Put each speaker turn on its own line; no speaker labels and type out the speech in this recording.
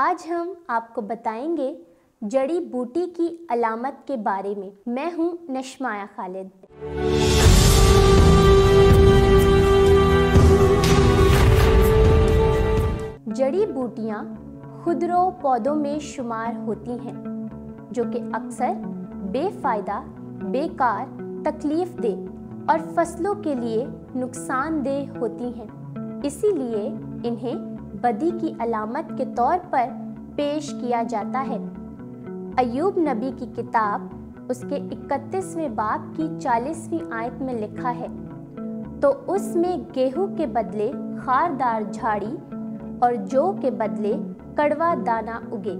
आज हम आपको बताएँगे जड़ी बूटी की अलामत के बारे में। मैं हूँ नशमाया खालिद। जड़ी बूटियाँ खुदरो पौधों में शुमार होती हैं, जो कि अक्सर बेफायदा, बेकार, तकलीफ़ दे और फ़सलों के लिए नुकसानदेह होती हैं। इसीलिए इन्हें बदी की अलामत के तौर पर पेश किया जाता है। अयूब नबी की किताब उसके 31वें बाप की 40वीं आयत में लिखा है तो उसमें गेहूँ के बदले खारदार झाड़ी और जौ के बदले कड़वा दाना उगे।